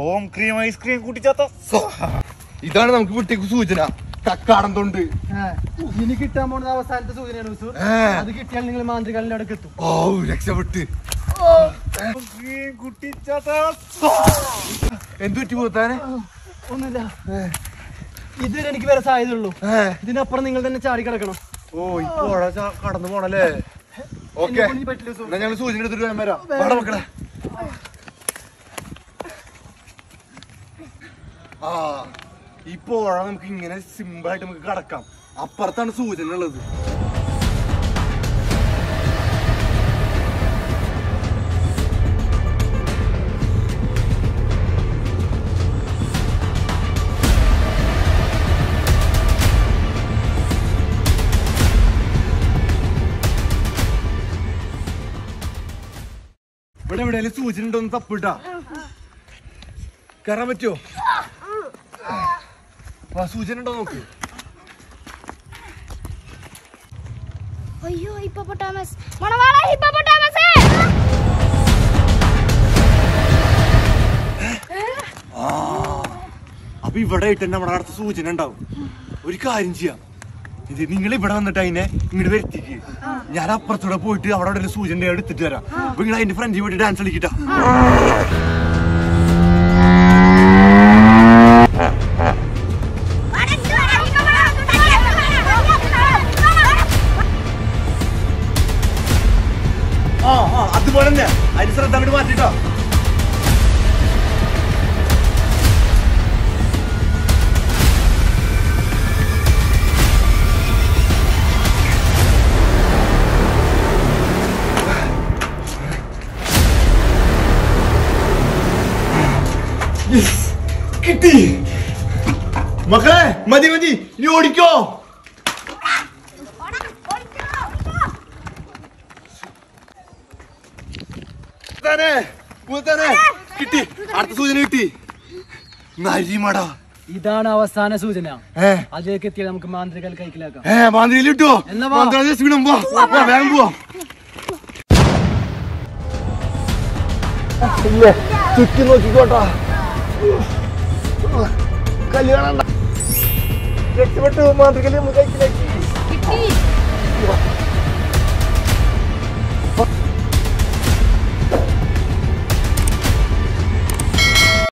ഓം cream ice cream കൂട്ടിച്ചാത്ത. ഇതാണ് നമുക്ക് ഇവിടത്തേക്ക് സൂചന. കക്കാടം തൊണ്ട്. ഇനി കിട്ടാൻ പോണത് അവസാനത്തെ സൂചനയാണ്. അത് കിട്ടിയാൽ നിങ്ങൾ മാന്ത്രികാലിന്റെ അടുക്ക് എത്തും. ഓ രക്ഷപ്പെട്ട്. എന്ത് പറ്റി പോത്താനെ ഒന്നുമില്ല. ഇതുവരെ എനിക്ക് വരെ സാധ്യതയുള്ളൂ. ഇതിനപ്പുറം നിങ്ങൾ തന്നെ ചാടി കിടക്കണം. ഓ ഇപ്പൊ കടന്നു പോണല്ലേ? ഓക്കെ. ഞങ്ങൾ സൂചന എടുത്തിട്ട് വരാം പാടെ മക്കളെ ആ ഈ നമുക്ക് ഇങ്ങനെ സിമ്പിൾ ആയിട്ട് നമുക്ക് കടക്കാം. അപ്പുറത്താണ് സൂചന ഉള്ളത്. ഇവിടെ എവിടെയാലും സൂചന ഉണ്ടോ ഒന്ന് തപ്പിട്ടാ കയറാൻ പറ്റുമോ ആ സൂചന ഉണ്ടോ നോക്ക്. അയ്യോ ഹിപ്പോപ്പൊട്ടാമസ്. മണവാള ഹിപ്പോപ്പൊട്ടാമസ്! അപ്പൊ ഇവിടെ ആയിട്ട് തന്നെ നമ്മുടെ അടുത്ത സൂചന ഉണ്ടാവും. ഒരു കാര്യം ചെയ്യാം. ഇത് നിങ്ങൾ ഇവിടെ വന്നിട്ട് അതിനെ ഇങ്ങോട്ട് വരുത്തിക്ക്. ഞാൻ അപ്പുറത്തൂടെ പോയിട്ട് അവിടെ ഒരു സൂചന എടുത്തിട്ട് വരാം അപ്പൊ നിങ്ങൾ അതിന്റെ ഫ്രണ്ട്സ് പോയിട്ട് ഡാൻസ് കളിക്കട്ടാ. ആ ആ അതുപോലെ തന്നെ. അതിന് ശ്രദ്ധ അങ്ങോട്ട് മാറ്റിട്ടോ. കിട്ടി. മക്കളെ മതി മതി. നീ ഓടിക്കോ. കിട്ടി. അടുത്ത സൂചന കിട്ടി. നരിമട. ഇതാണ് അവസാന സൂചന. അതിലേക്ക് എത്തിയാൽ നമുക്ക് മാന്ത്രികൾ കൈക്കലാക്കാം. ഏ മാന്ത്രിയിൽ കിട്ടുവോ എന്നാ വാ. മാന്ത്രിക വീണം പോ വാ, വേഗം പോവാ. ഇല്ലേ. ചുറ്റി നോക്കിക്കോട്ടാ. കല്യാണം രക്ഷപ്പെട്ടു. മാന്ത്രികൽ നമുക്ക് കൈക്കിലാക്കി. കിട്ടി.